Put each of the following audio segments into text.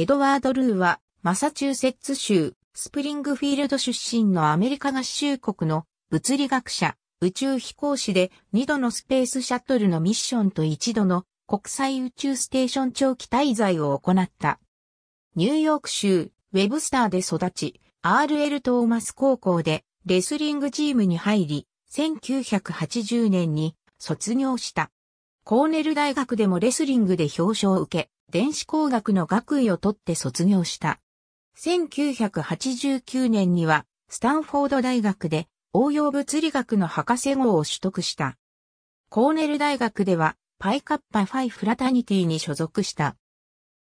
エドワード・ルーは、マサチューセッツ州、スプリングフィールド出身のアメリカ合衆国の物理学者、宇宙飛行士で2度のスペースシャトルのミッションと1度の国際宇宙ステーション長期滞在を行った。ニューヨーク州ウェブスターで育ち、RL トーマス高校でレスリングチームに入り、1980年に卒業した。コーネル大学でもレスリングで表彰を受け、電子工学の学位を取って卒業した。1989年には、スタンフォード大学で応用物理学の博士号を取得した。コーネル大学では、パイカッパファイフラタニティに所属した。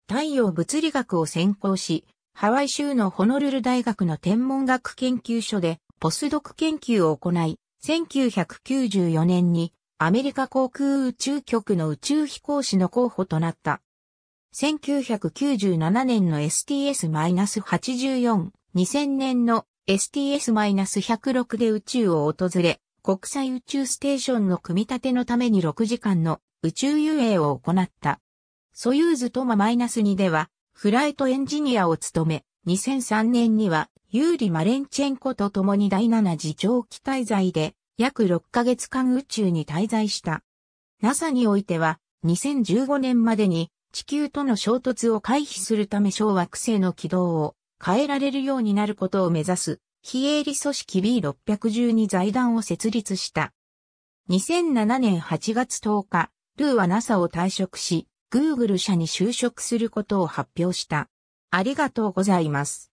太陽物理学を専攻し、ハワイ州のホノルル大学の天文学研究所でポスドク研究を行い、1994年にアメリカ航空宇宙局の宇宙飛行士の候補となった。1997年の STS-84、2000年の STS-106 で宇宙を訪れ、国際宇宙ステーションの組み立てのために6時間の宇宙遊泳を行った。ソユーズトマ -2 では、フライトエンジニアを務め、2003年には、ユーリ・マレンチェンコと共に第7次長期滞在で、約6ヶ月間宇宙に滞在した。NASA においては、2015年までに地球との衝突を回避するため小惑星の軌道を変えられるようになることを目指す非営利組織 B612 財団を設立した。2007年8月10日、ルーは NASA を退職し、Google 社に就職することを発表した。ありがとうございます。